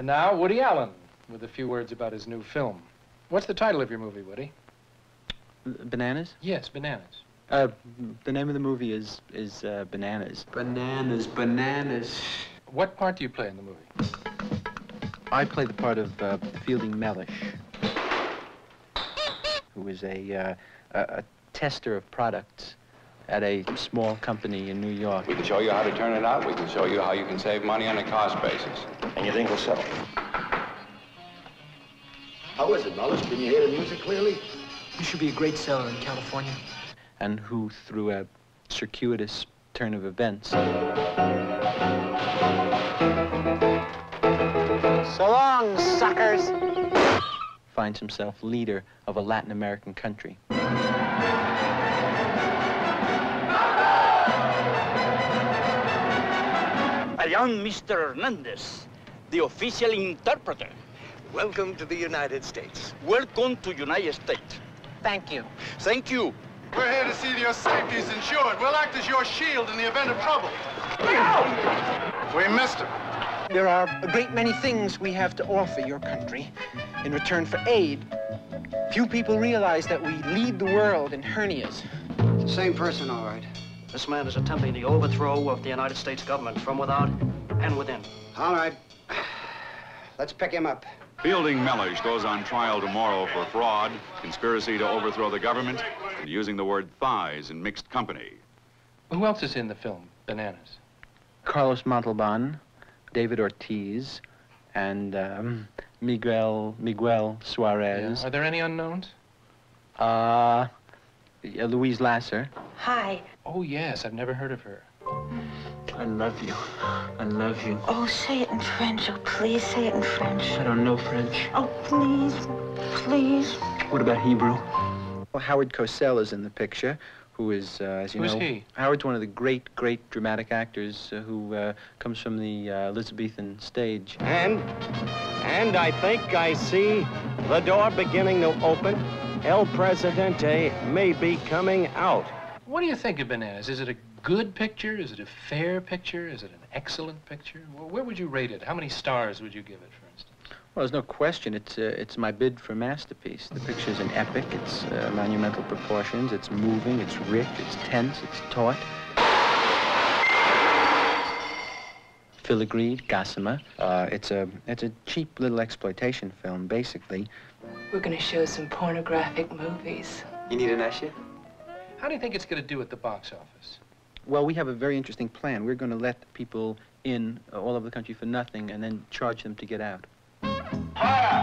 And now, Woody Allen, with a few words about his new film. What's the title of your movie, Woody? Bananas? Yes, Bananas. Uh, the name of the movie is is uh, Bananas. Bananas, bananas. What part do you play in the movie? I play the part of uh, Fielding Mellish, who is a, uh, a, a tester of products at a small company in New York. We can show you how to turn it out. We can show you how you can save money on a cost basis. And you think we'll settle? How is it, Mellish? Can you hear the music clearly? You should be a great seller in California. And who, through a circuitous turn of events, So long, suckers. finds himself leader of a Latin American country. I am Mr. Hernandez, the official interpreter. Welcome to the United States. Welcome to United States. Thank you. Thank you. We're here to see that your safety is insured. We'll act as your shield in the event of trouble. We missed him. There are a great many things we have to offer your country in return for aid. Few people realize that we lead the world in hernias. Same person, all right. This man is attempting the overthrow of the United States government from without and within. All right. Let's pick him up. Fielding Mellish goes on trial tomorrow for fraud, conspiracy to overthrow the government, and using the word thighs in mixed company. Who else is in the film, Bananas? Carlos Montalban, David Ortiz, and um, Miguel Miguel Suarez. Yeah. Are there any unknowns? Uh, yeah, Louise Lasser. Hi. Oh, yes, I've never heard of her. I love you. I love you. Oh, say it in French. Oh, please say it in French. I don't know French. Oh, please. Please. What about Hebrew? Well, Howard Cosell is in the picture, who is, uh, as you Who's know... he? Howard's one of the great, great dramatic actors uh, who uh, comes from the uh, Elizabethan stage. And, and I think I see the door beginning to open. El Presidente may be coming out. What do you think of Bananas? Is it a good picture? Is it a fair picture? Is it an excellent picture? Where would you rate it? How many stars would you give it, for instance? Well, there's no question. It's, uh, it's my bid for masterpiece. The picture's an epic. It's uh, monumental proportions. It's moving. It's rich. It's tense. It's taut. Filigreed, Gossamer. Uh, it's a it's a cheap little exploitation film, basically. We're going to show some pornographic movies. You need an usher? How do you think it's going to do at the box office? Well, we have a very interesting plan. We're going to let people in uh, all over the country for nothing and then charge them to get out. Fire!